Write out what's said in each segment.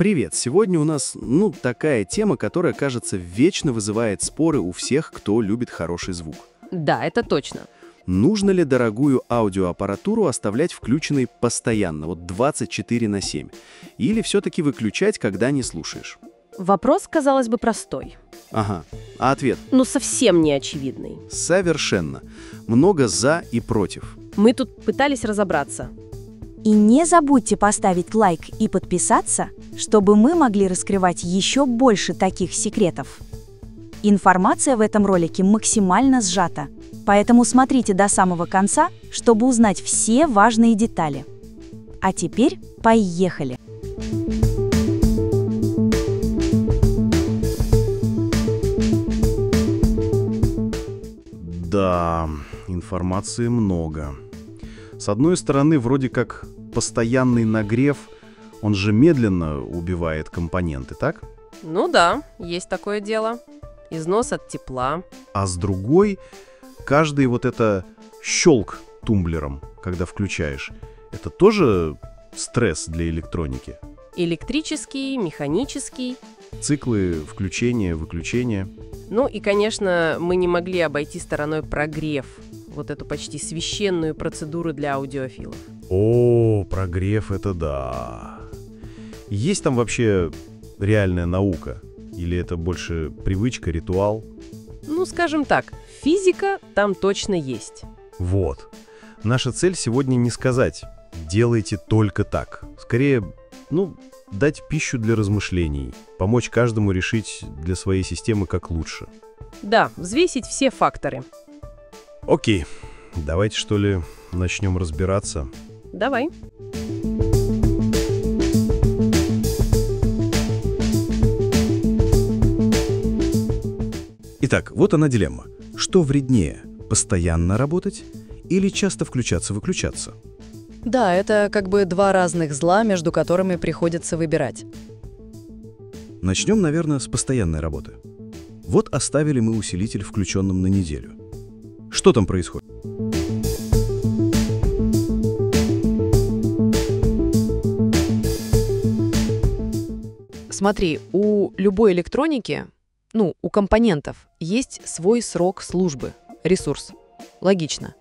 Привет! Сегодня у нас, ну, такая тема, которая, кажется, вечно вызывает споры у всех, кто любит хороший звук. Да, это точно. Нужно ли дорогую аудиоаппаратуру оставлять включенной постоянно, вот 24 на 7? Или все-таки выключать, когда не слушаешь? Вопрос, казалось бы, простой. Ага. А ответ? Но совсем не очевидный. Совершенно. Много «за» и «против». Мы тут пытались разобраться. И не забудьте поставить лайк и подписаться, чтобы мы могли раскрывать еще больше таких секретов. Информация в этом ролике максимально сжата, поэтому смотрите до самого конца, чтобы узнать все важные детали. А теперь поехали! Да, информации много. С одной стороны, вроде как постоянный нагрев, он же медленно убивает компоненты, так? Ну да, есть такое дело. Износ от тепла. А с другой, каждый вот это щелк тумблером, когда включаешь, это тоже стресс для электроники? Электрический, механический. Циклы включения, выключения. Ну и, конечно, мы не могли обойти стороной прогрев, вот эту почти священную процедуру для аудиофилов. О, прогрев это да. Есть там вообще реальная наука? Или это больше привычка, ритуал? Ну, скажем так, физика там точно есть. Вот. Наша цель сегодня не сказать «делайте только так». Скорее, ну, дать пищу для размышлений, помочь каждому решить для своей системы как лучше. Да, взвесить все факторы. Окей, давайте что ли начнем разбираться. Давай. Итак, вот она дилемма. Что вреднее, постоянно работать или часто включаться-выключаться? Да, это как бы два разных зла, между которыми приходится выбирать. Начнем, наверное, с постоянной работы. Вот оставили мы усилитель включенным на неделю. Что там происходит? Смотри, у любой электроники, ну, у компонентов, есть свой срок службы, ресурс. Логично.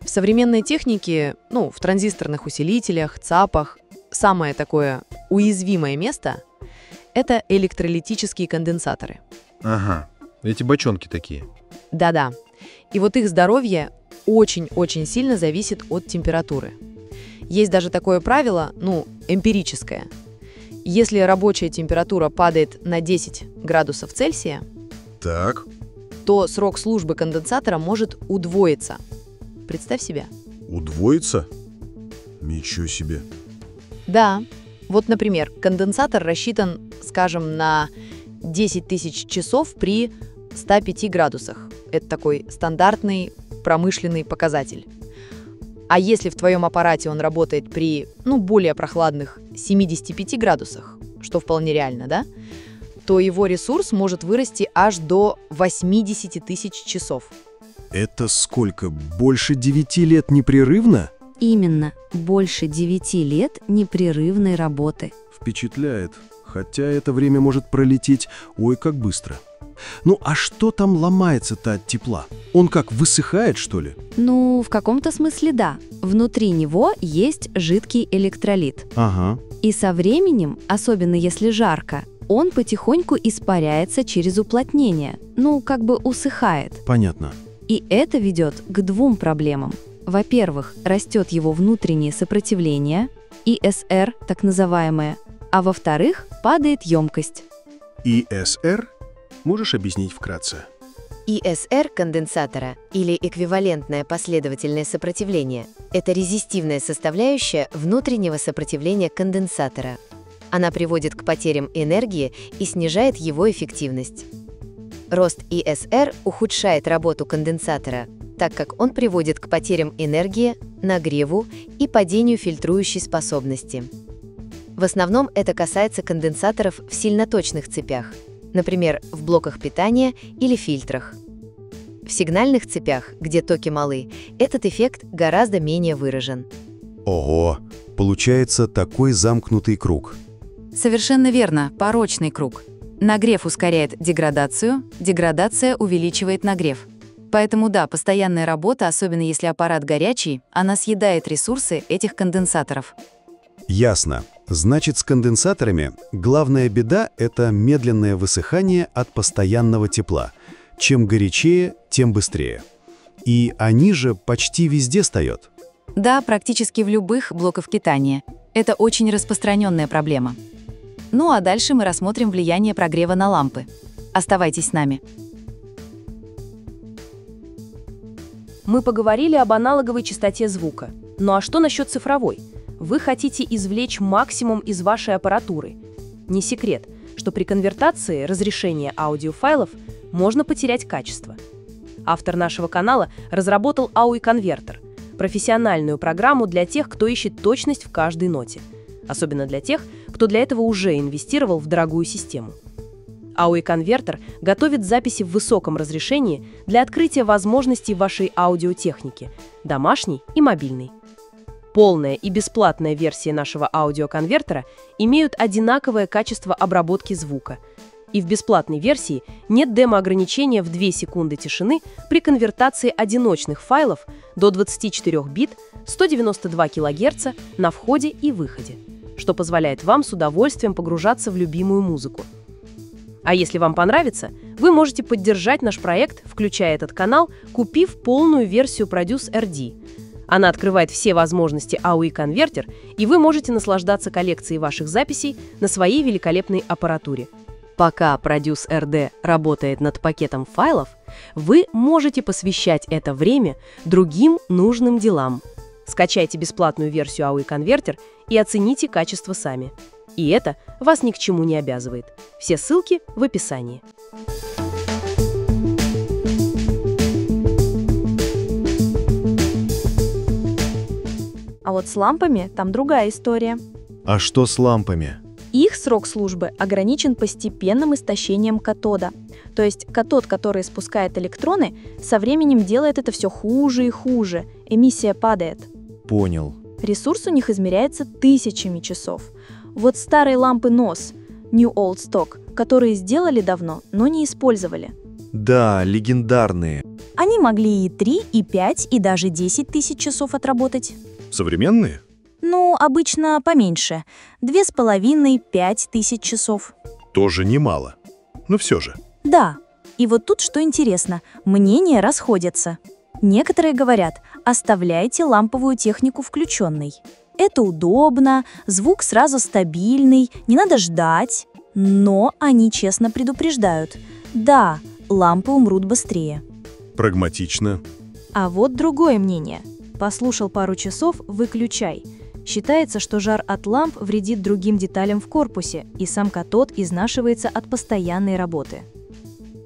В современной технике, ну, в транзисторных усилителях, ЦАПах, самое такое уязвимое место – это электролитические конденсаторы. Ага, эти бочонки такие. Да-да. И вот их здоровье очень-очень сильно зависит от температуры. Есть даже такое правило, ну, эмпирическое. Если рабочая температура падает на 10 градусов Цельсия, Так, то срок службы конденсатора может удвоиться. Представь себе. удвоится? Ничего себе. Да. Вот, например, конденсатор рассчитан, скажем, на 10 тысяч часов при 105 градусах. Это такой стандартный промышленный показатель. А если в твоем аппарате он работает при, ну, более прохладных 75 градусах, что вполне реально, да, то его ресурс может вырасти аж до 80 тысяч часов. Это сколько? Больше 9 лет непрерывно? Именно, больше 9 лет непрерывной работы. Впечатляет. Хотя это время может пролететь, ой, как быстро. Ну, а что там ломается-то от тепла? Он как, высыхает, что ли? Ну, в каком-то смысле да. Внутри него есть жидкий электролит. Ага. И со временем, особенно если жарко, он потихоньку испаряется через уплотнение, ну, как бы усыхает. Понятно. И это ведет к двум проблемам. Во-первых, растет его внутреннее сопротивление, ИСР так называемое, а во-вторых, падает емкость. ИСР? Можешь объяснить вкратце? ИСР конденсатора, или эквивалентное последовательное сопротивление, это резистивная составляющая внутреннего сопротивления конденсатора. Она приводит к потерям энергии и снижает его эффективность. Рост ИСР ухудшает работу конденсатора, так как он приводит к потерям энергии, нагреву и падению фильтрующей способности. В основном это касается конденсаторов в сильноточных цепях, например, в блоках питания или фильтрах. В сигнальных цепях, где токи малы, этот эффект гораздо менее выражен. Ого, получается такой замкнутый круг. Совершенно верно, порочный круг. Нагрев ускоряет деградацию, деградация увеличивает нагрев. Поэтому да, постоянная работа, особенно если аппарат горячий, она съедает ресурсы этих конденсаторов. Ясно. Значит, с конденсаторами главная беда – это медленное высыхание от постоянного тепла. Чем горячее, тем быстрее. И они же почти везде стоят. Да, практически в любых блоках питания. Это очень распространенная проблема. Ну а дальше мы рассмотрим влияние прогрева на лампы. Оставайтесь с нами. Мы поговорили об аналоговой частоте звука. Ну а что насчет цифровой? Вы хотите извлечь максимум из вашей аппаратуры. Не секрет, что при конвертации разрешения аудиофайлов можно потерять качество. Автор нашего канала разработал AUI-конвертер – профессиональную программу для тех, кто ищет точность в каждой ноте. Особенно для тех, кто для этого уже инвестировал в дорогую систему. AUI-конвертер готовит записи в высоком разрешении для открытия возможностей вашей аудиотехники – домашней и мобильной. Полная и бесплатная версии нашего аудиоконвертера имеют одинаковое качество обработки звука. И в бесплатной версии нет демо-ограничения в 2 секунды тишины при конвертации одиночных файлов до 24 бит 192 кГц на входе и выходе, что позволяет вам с удовольствием погружаться в любимую музыку. А если вам понравится, вы можете поддержать наш проект, включая этот канал, купив полную версию Produce RD – она открывает все возможности AUI конвертер, и вы можете наслаждаться коллекцией ваших записей на своей великолепной аппаратуре. Пока Produce RD работает над пакетом файлов, вы можете посвящать это время другим нужным делам. Скачайте бесплатную версию AUI конвертер и оцените качество сами. И это вас ни к чему не обязывает. Все ссылки в описании. А вот с лампами там другая история. А что с лампами? Их срок службы ограничен постепенным истощением катода. То есть катод, который спускает электроны, со временем делает это все хуже и хуже. Эмиссия падает. Понял. Ресурс у них измеряется тысячами часов. Вот старые лампы NOS, New Old Stock, которые сделали давно, но не использовали. Да, легендарные. Они могли и 3, и 5, и даже 10 тысяч часов отработать. Современные? Ну, обычно поменьше. Две с половиной, пять тысяч часов. Тоже немало. Но все же. Да. И вот тут что интересно, мнения расходятся. Некоторые говорят, оставляйте ламповую технику включенной. Это удобно, звук сразу стабильный, не надо ждать. Но они честно предупреждают. Да, лампы умрут быстрее. Прагматично. А вот другое мнение – Послушал пару часов – выключай. Считается, что жар от ламп вредит другим деталям в корпусе, и сам катод изнашивается от постоянной работы.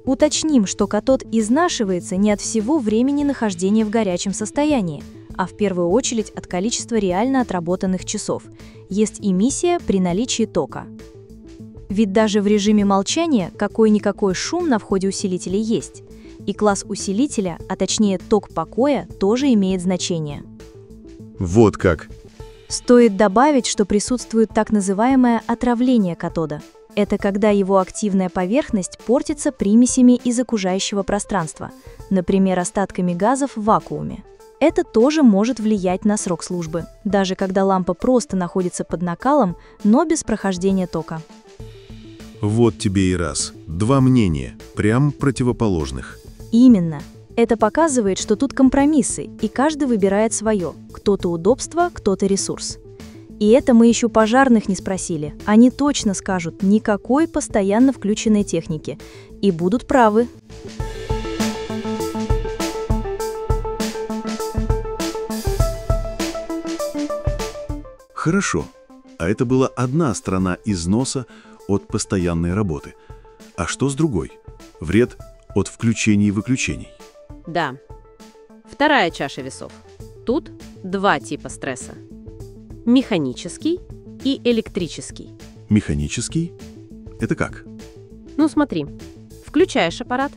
Уточним, что катод изнашивается не от всего времени нахождения в горячем состоянии, а в первую очередь от количества реально отработанных часов. Есть эмиссия при наличии тока. Ведь даже в режиме молчания какой-никакой шум на входе усилителя есть. И класс усилителя, а точнее ток покоя, тоже имеет значение. Вот как. Стоит добавить, что присутствует так называемое отравление катода. Это когда его активная поверхность портится примесями из окружающего пространства, например, остатками газов в вакууме. Это тоже может влиять на срок службы, даже когда лампа просто находится под накалом, но без прохождения тока. Вот тебе и раз. Два мнения, прям противоположных. Именно. Это показывает, что тут компромиссы, и каждый выбирает свое. Кто-то удобство, кто-то ресурс. И это мы еще пожарных не спросили. Они точно скажут никакой постоянно включенной техники. И будут правы. Хорошо. А это была одна сторона износа от постоянной работы. А что с другой? Вред от включений и выключений. Да. Вторая чаша весов. Тут два типа стресса. Механический и электрический. Механический? Это как? Ну смотри, включаешь аппарат,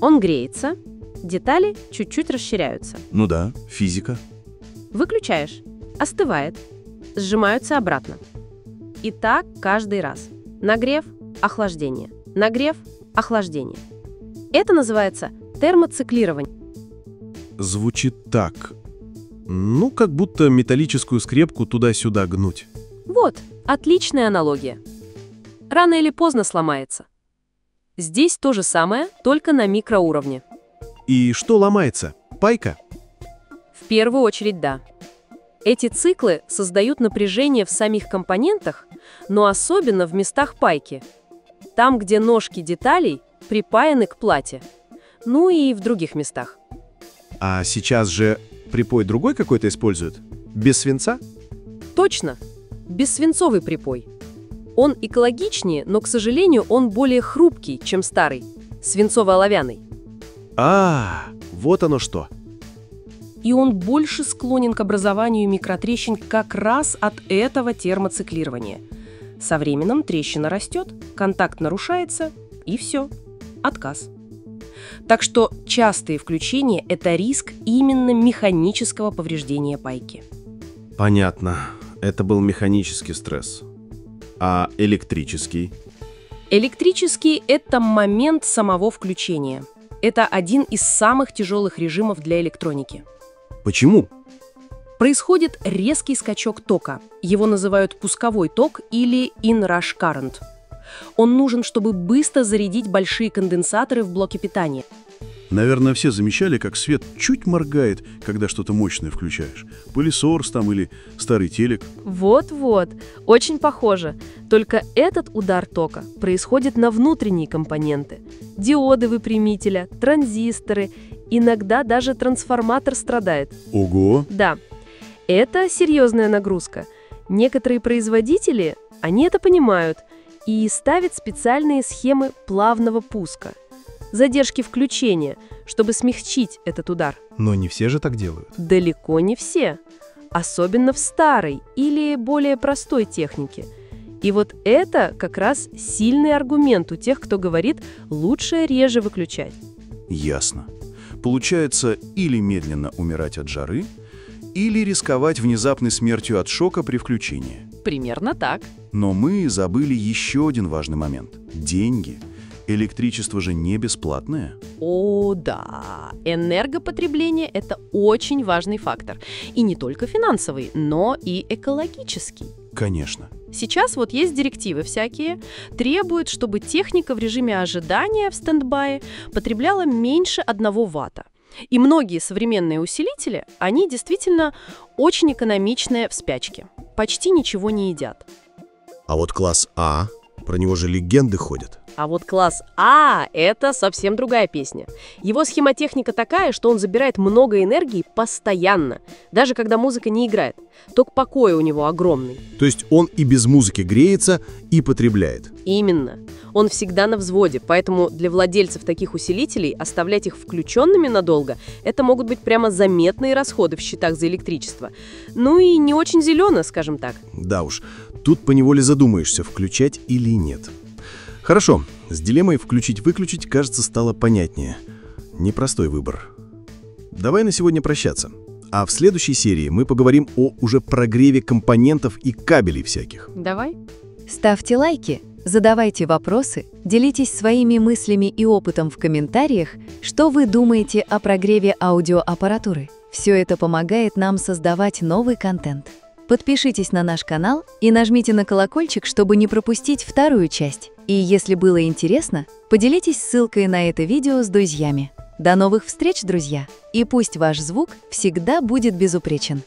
он греется, детали чуть-чуть расширяются. Ну да, физика. Выключаешь, остывает, сжимаются обратно. И так каждый раз. Нагрев, охлаждение. Нагрев, охлаждение. Это называется термоциклирование. Звучит так. Ну, как будто металлическую скрепку туда-сюда гнуть. Вот, отличная аналогия. Рано или поздно сломается. Здесь то же самое, только на микроуровне. И что ломается? Пайка? В первую очередь, да. Эти циклы создают напряжение в самих компонентах, но особенно в местах пайки. Там, где ножки деталей припаяны к плате. Ну и в других местах. А сейчас же припой другой какой-то используют? Без свинца? Точно. Бессвинцовый припой. Он экологичнее, но, к сожалению, он более хрупкий, чем старый, свинцово-оловянный. А, вот оно что. И он больше склонен к образованию микротрещин как раз от этого термоциклирования. Со временем трещина растет, контакт нарушается, и все. Отказ. Так что частые включения – это риск именно механического повреждения пайки. Понятно. Это был механический стресс. А электрический? Электрический – это момент самого включения. Это один из самых тяжелых режимов для электроники. Почему? Происходит резкий скачок тока. Его называют пусковой ток или in-rush current. Он нужен, чтобы быстро зарядить большие конденсаторы в блоке питания. Наверное, все замечали, как свет чуть моргает, когда что-то мощное включаешь. Пылесос там или старый телек. Вот-вот, очень похоже. Только этот удар тока происходит на внутренние компоненты. Диоды выпрямителя, транзисторы, иногда даже трансформатор страдает. Ого! Да, это серьезная нагрузка. Некоторые производители, они это понимают и ставят специальные схемы плавного пуска. Задержки включения, чтобы смягчить этот удар. Но не все же так делают. Далеко не все. Особенно в старой или более простой технике. И вот это как раз сильный аргумент у тех, кто говорит, лучше реже выключать. Ясно. Получается, или медленно умирать от жары, или рисковать внезапной смертью от шока при включении. Примерно так. Но мы забыли еще один важный момент – деньги. Электричество же не бесплатное. О, да. Энергопотребление – это очень важный фактор. И не только финансовый, но и экологический. Конечно. Сейчас вот есть директивы всякие, требуют, чтобы техника в режиме ожидания в стендбае потребляла меньше 1 ватта. И многие современные усилители, они действительно очень экономичные в спячке. Почти ничего не едят. А вот класс А, про него же легенды ходят. А вот класс А – это совсем другая песня. Его схемотехника такая, что он забирает много энергии постоянно, даже когда музыка не играет. Ток покоя у него огромный. То есть он и без музыки греется, и потребляет. Именно. Он всегда на взводе, поэтому для владельцев таких усилителей оставлять их включенными надолго – это могут быть прямо заметные расходы в счетах за электричество. Ну и не очень зелено, скажем так. Да уж, тут поневоле задумаешься, включать или нет. Хорошо, с дилеммой «включить-выключить» кажется стало понятнее. Непростой выбор. Давай на сегодня прощаться. А в следующей серии мы поговорим о уже прогреве компонентов и кабелей всяких. Давай. Ставьте лайки, задавайте вопросы, делитесь своими мыслями и опытом в комментариях, что вы думаете о прогреве аудиоаппаратуры. Все это помогает нам создавать новый контент. Подпишитесь на наш канал и нажмите на колокольчик, чтобы не пропустить вторую часть. И если было интересно, поделитесь ссылкой на это видео с друзьями. До новых встреч, друзья! И пусть ваш звук всегда будет безупречен.